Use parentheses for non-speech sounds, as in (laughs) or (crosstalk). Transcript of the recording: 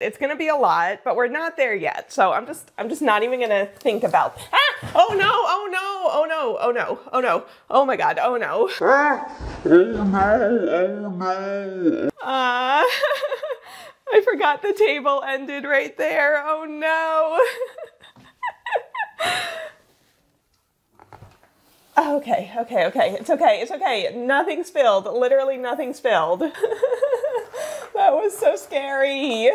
It's gonna be a lot, but we're not there yet. So I'm just, I'm just not even gonna think about, ah, oh no, oh no, oh no, oh no, oh no, oh my God, oh no. Uh, (laughs) I forgot the table ended right there. Oh no. (laughs) okay, okay, okay. It's okay. It's okay. Nothing spilled. Literally nothing spilled. (laughs) that was so scary.